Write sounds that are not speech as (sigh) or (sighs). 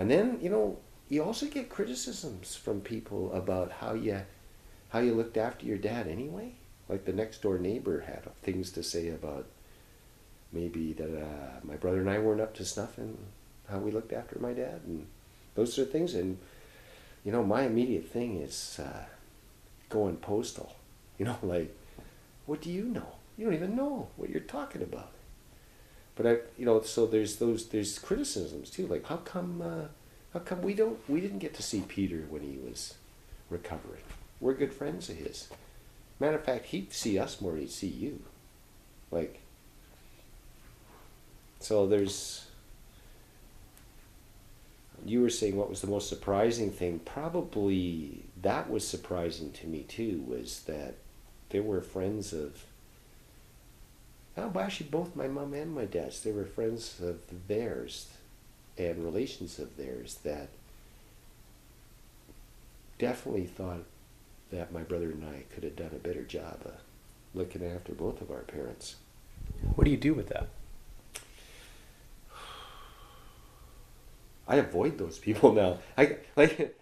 And then you know you also get criticisms from people about how you how you looked after your dad anyway. Like the next door neighbor had things to say about maybe that uh, my brother and I weren't up to snuff and how we looked after my dad and those sort of things. And you know, my immediate thing is uh, going postal. You know, (laughs) like what do you know? You don't even know what you're talking about. But I, you know, so there's those there's criticisms too. Like how come uh, how come we don't we didn't get to see Peter when he was recovering? We're good friends of his. Matter of fact, he'd see us more than he'd see you. Like, so there's. You were saying what was the most surprising thing? Probably that was surprising to me too. Was that there were friends of. Oh, well, actually, both my mom and my dad's. They were friends of theirs, and relations of theirs that definitely thought that my brother and I could have done a better job of looking after both of our parents. What do you do with that? (sighs) I avoid those people now. I like